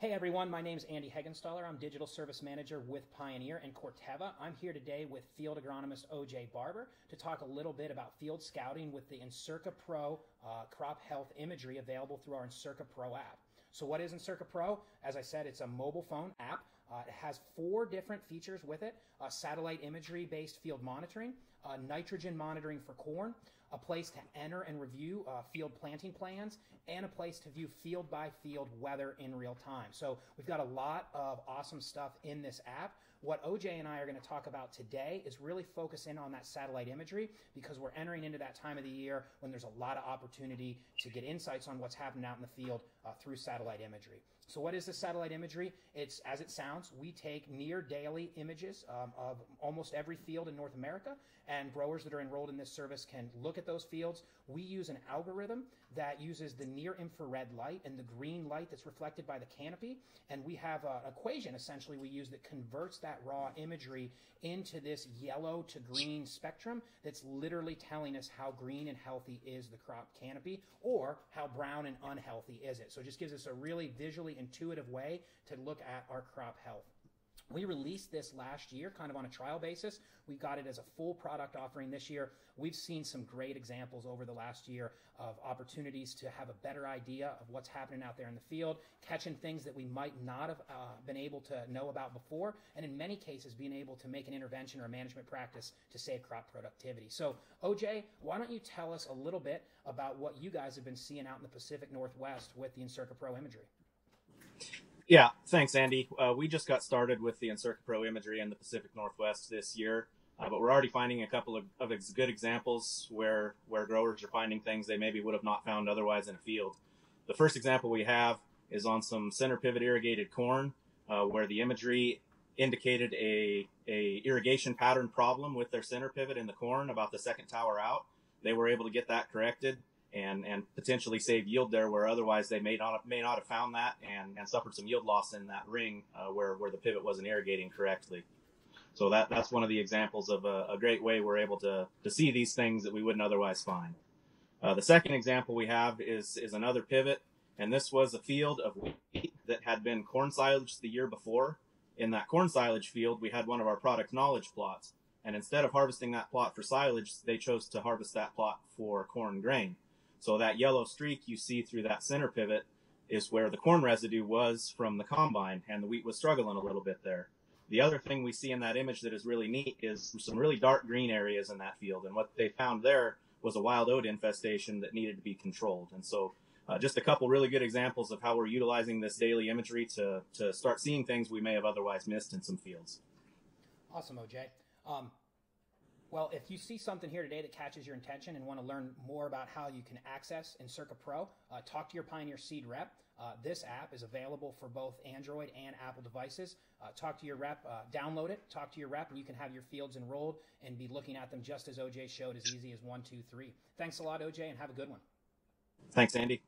Hey everyone, my name is Andy Heggenstaller. I'm Digital Service Manager with Pioneer and Corteva. I'm here today with field agronomist OJ Barber to talk a little bit about field scouting with the Encirca Pro uh, crop health imagery available through our Encirca Pro app. So, what is Encirca Pro? As I said, it's a mobile phone app. Uh, it has four different features with it uh, satellite imagery based field monitoring, uh, nitrogen monitoring for corn, a place to enter and review uh, field planting plans, and a place to view field by field weather in real time. So we've got a lot of awesome stuff in this app. What OJ and I are going to talk about today is really focus in on that satellite imagery because we're entering into that time of the year when there's a lot of opportunity to get insights on what's happening out in the field uh, through satellite imagery. So, what is the satellite imagery? It's as it sounds. We take near daily images um, of almost every field in North America, and growers that are enrolled in this service can look at those fields. We use an algorithm that uses the near infrared light and the green light that's reflected by the canopy, and we have an equation essentially we use that converts that raw imagery into this yellow to green spectrum that's literally telling us how green and healthy is the crop canopy or how brown and unhealthy is it. So it just gives us a really visually intuitive way to look at our crop health. We released this last year, kind of on a trial basis. We got it as a full product offering this year. We've seen some great examples over the last year of opportunities to have a better idea of what's happening out there in the field, catching things that we might not have uh, been able to know about before, and in many cases, being able to make an intervention or a management practice to save crop productivity. So, OJ, why don't you tell us a little bit about what you guys have been seeing out in the Pacific Northwest with the Encirca Pro imagery? Yeah, thanks, Andy. Uh, we just got started with the Encirca Pro imagery in the Pacific Northwest this year, uh, but we're already finding a couple of, of ex- good examples where where growers are finding things they maybe would have not found otherwise in a field. The first example we have is on some center pivot irrigated corn, uh, where the imagery indicated a a irrigation pattern problem with their center pivot in the corn about the second tower out. They were able to get that corrected and and potentially save yield there where otherwise they may not may not have found that and, and suffered some yield loss in that ring uh, where where the pivot wasn't irrigating correctly. So that that's one of the examples of a, a, great way we're able to to see these things that we wouldn't otherwise find. Uh, the second example we have is is another pivot, and this was a field of wheat that had been corn silage the year before. In that corn silage field, we had one of our product knowledge plots, and instead of harvesting that plot for silage, they chose to harvest that plot for corn grain. So that yellow streak you see through that center pivot is where the corn residue was from the combine and the wheat was struggling a little bit there. The other thing we see in that image that is really neat is some really dark green areas in that field. And what they found there was a wild oat infestation that needed to be controlled. And so uh, just a couple really good examples of how we're utilizing this daily imagery to, to start seeing things we may have otherwise missed in some fields. Awesome, OJ. Um, well, if you see something here today that catches your attention and want to learn more about how you can access Encirca Pro, uh, talk to your Pioneer Seed rep. Uh, this app is available for both Android and Apple devices. Uh, talk to your rep, uh, download it, talk to your rep, and you can have your fields enrolled and be looking at them just as OJ showed, as easy as one, two, three. Thanks a lot, OJ, and have a good one. Thanks, Andy.